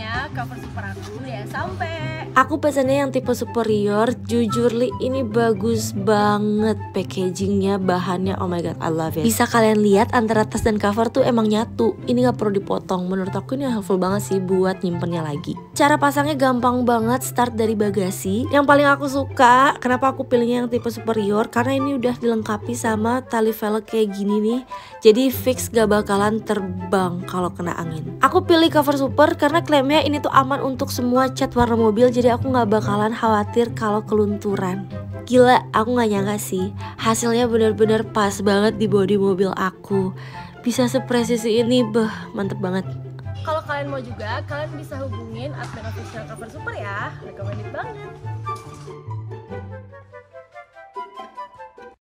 akhirnya cover super aku ya sampai. Aku pesannya yang tipe superior Jujur li ini bagus banget Packagingnya, bahannya Oh my god I love it. Bisa kalian lihat antara tas dan cover tuh emang nyatu. Ini gak perlu dipotong. Menurut aku ini helpful banget sih buat nyimpennya lagi. Cara pasangnya gampang banget Start dari bagasi. Yang paling aku suka Kenapa aku pilihnya yang tipe superior? Karena ini udah dilengkapi sama tali velg kayak gini nih. Jadi fix gak bakalan terbang kalau kena angin. Aku pilih cover super karena klaimnya ini tuh aman untuk semua cat warna mobil Jadi aku gak bakalan khawatir kalau kelunturan. Gila, aku gak nyangka sih. Hasilnya bener-bener pas banget di body mobil aku. Bisa sepresisi ini, beh, mantep banget. Kalau kalian mau juga kalian bisa hubungin admin official cover super ya. Recommended banget